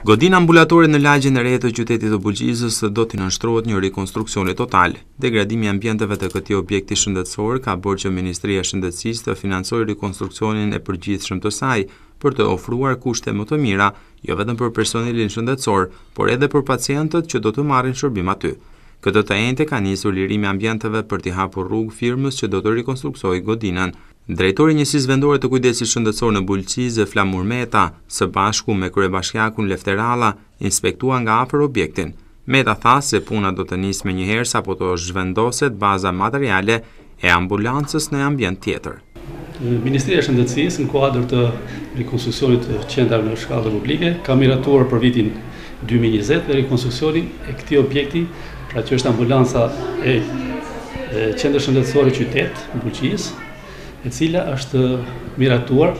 Godina ambulatore në lagjen e re të qytetit të Bulqizës do t'i nënshtrohet një rikonstruksioni total. Degradimi i ambienteve të këtij objekti shëndetësor ka bërë që Ministria e Shëndetësisë të financojë rikonstruksionin e përgjithshëm të saj për të ofruar kushte më të mira jo vetëm për personelin shëndetësor, por edhe për pacientët që do të marrin shërbim aty. Këtë të enjte ka nisur lirimi i ambienteve për t'i hapur rrugë firmës që do të rikonstruksojë godinën. Drejtori i Njësisë Vendore të Kujdesit Shëndetësor në Bulqizë, Flamur Meta, së bashku me kryebashkiakun Lefter Alla, inspektuan nga afër objektin. Meta tha se puna do të nisë menjëherë sapo të zhvendoset baza materiale e ambulancës në ambient tjetër. Ministria e Shëndetësisë, në kuadër të rikonstruksionit të qendrave në shkallë republike, ka miratuar për vitin Dy mijë e njëzet dhe rikonstruksionin e këtij objekti, pra që është ambulanca e Qendrës Shëndetësore Qytet, në Bulqizë, e cila është miratuar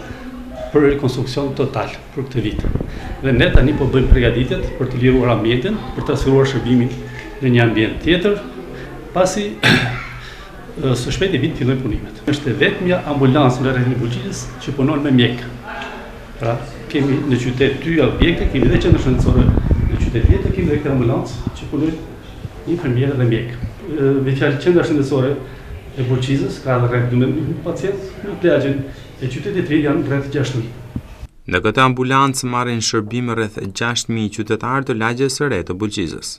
për rikonstruksion total për këtë vit. Dhe ne tani po bëjmë përgatitjet për të liruar ambientin, për të siguruar shërbimin në një ambient tjetër, pasi së shpejti do të fillojnë punimet. Është e vetmja ambulancë në rrethin e Bulqizës që punon me mjek. Pra, kemi në qytet dy objekte, kemi dhe qendër shëndetësore në qytet vjetër, kemi dhe këtë ambulancë që punojnë infermierë dhe mjekë. Me fjalë qendra shëndetësore e Bulqizës ka edhe rreth 12.000 pacientë, në lagjen e qytetit të ri janë rreth 6.000. Në këtë ambulancë marrin shërbim rreth 6.000 qytetarë të lagjes së re të Bulqizës.